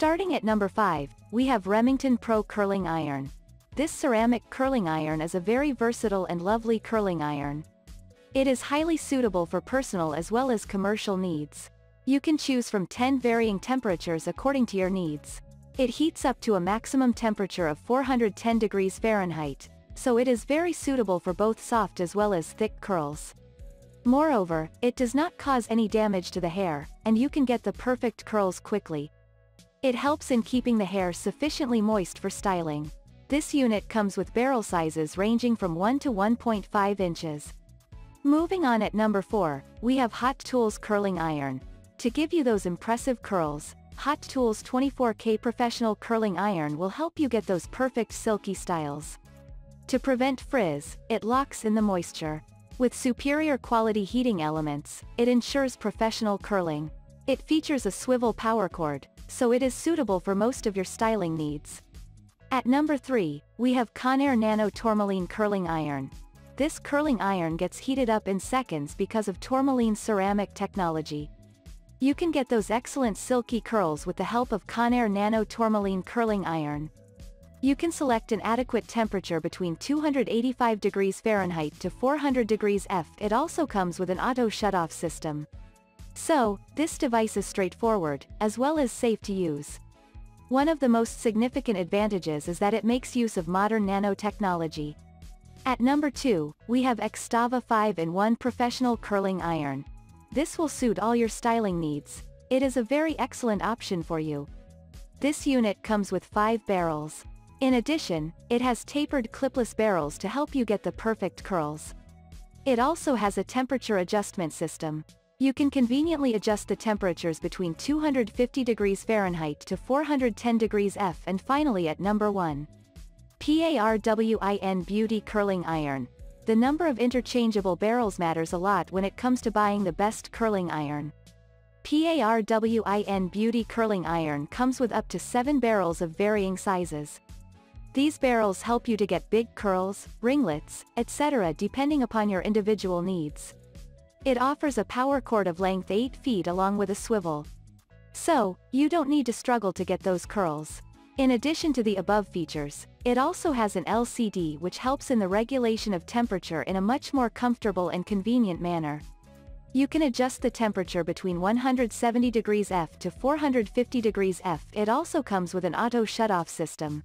Starting at number 5, we have Remington Pro Curling Iron. This ceramic curling iron is a very versatile and lovely curling iron. It is highly suitable for personal as well as commercial needs. You can choose from 10 varying temperatures according to your needs. It heats up to a maximum temperature of 410 degrees Fahrenheit, so it is very suitable for both soft as well as thick curls. Moreover, it does not cause any damage to the hair, and you can get the perfect curls quickly, it helps in keeping the hair sufficiently moist for styling. This unit comes with barrel sizes ranging from 1 to 1.5 inches. Moving on at number 4, we have Hot Tools Curling Iron. To give you those impressive curls, Hot Tools 24K Professional Curling Iron will help you get those perfect silky styles. To prevent frizz, it locks in the moisture. With superior quality heating elements, it ensures professional curling. It features a swivel power cord, so it is suitable for most of your styling needs. At number 3, we have Conair Nano Tourmaline Curling Iron. This curling iron gets heated up in seconds because of tourmaline ceramic technology. You can get those excellent silky curls with the help of Conair Nano Tourmaline Curling Iron. You can select an adequate temperature between 285 degrees Fahrenheit to 400 degrees F. It also comes with an auto shut-off system. So, this device is straightforward, as well as safe to use. One of the most significant advantages is that it makes use of modern nanotechnology. At number 2, we have Xtava 5-in-1 Professional Curling Iron. This will suit all your styling needs. It is a very excellent option for you. This unit comes with 5 barrels. In addition, it has tapered clipless barrels to help you get the perfect curls. It also has a temperature adjustment system, you can conveniently adjust the temperatures between 250 degrees Fahrenheit to 410 degrees F and finally at number 1. PARWIN Beauty Curling Iron. The number of interchangeable barrels matters a lot when it comes to buying the best curling iron. PARWIN Beauty Curling Iron comes with up to 7 barrels of varying sizes. These barrels help you to get big curls, ringlets, etc. depending upon your individual needs. It offers a power cord of length 8 feet along with a swivel. So, you don't need to struggle to get those curls. In addition to the above features, it also has an LCD which helps in the regulation of temperature in a much more comfortable and convenient manner. You can adjust the temperature between 170 degrees F to 450 degrees F. It also comes with an auto shut-off system.